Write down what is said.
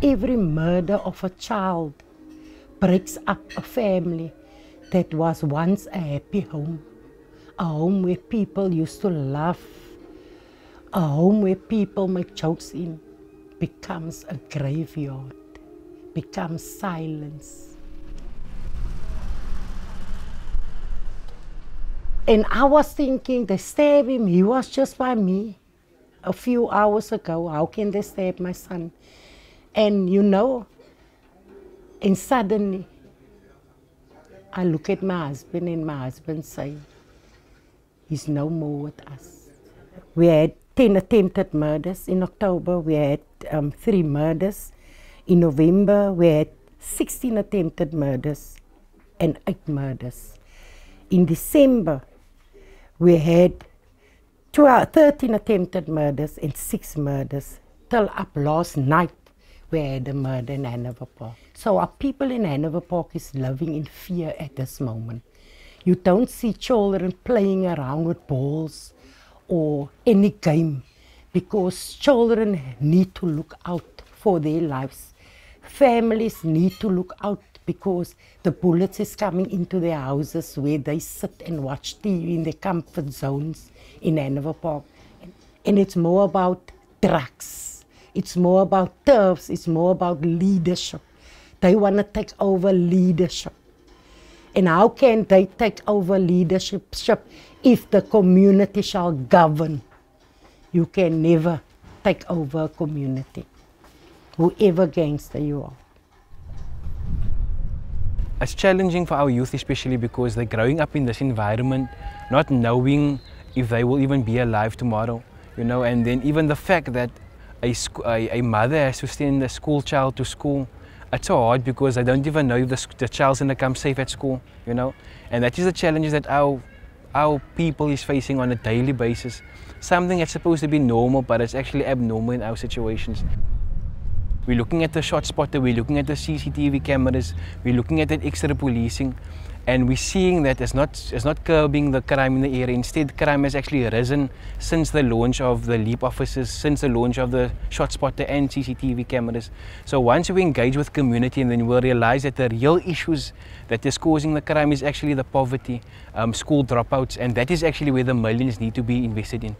Every murder of a child breaks up a family that was once a happy home, a home where people used to laugh, a home where people make jokes in, becomes a graveyard, becomes silence. And I was thinking, they stabbed him, he was just by me a few hours ago. How can they stab my son? And you know, and suddenly, I look at my husband and my husband say, he's no more with us. We had 10 attempted murders in October. We had um, three murders. In November, we had 16 attempted murders and eight murders. In December, we had 12, 13 attempted murders and six murders. Till up last night, we the murder in Hanover Park. So our people in Hanover Park is living in fear at this moment. You don't see children playing around with balls or any game because children need to look out for their lives. Families need to look out because the bullets is coming into their houses where they sit and watch TV in their comfort zones in Hanover Park. And it's more about drugs. It's more about turfs. It's more about leadership. They want to take over leadership. And how can they take over leadership if the community shall govern? You can never take over a community, whoever gangster you are. It's challenging for our youth, especially because they're growing up in this environment, not knowing if they will even be alive tomorrow, you know, and then even the fact that a, a, a mother has to send a school child to school, it's so hard because they don't even know if the, the child's going to come safe at school, you know, and that is the challenges that our, our people is facing on a daily basis. Something that's supposed to be normal, but it's actually abnormal in our situations. We're looking at the ShotSpotter, we're looking at the CCTV cameras, we're looking at that extra policing, and we're seeing that it's not, it's not curbing the crime in the area. Instead, crime has actually risen since the launch of the LEAP officers, since the launch of the ShotSpotter and CCTV cameras. So once we engage with community, and then we'll realize that the real issues that is causing the crime is actually the poverty, um, school dropouts, and that is actually where the millions need to be invested in.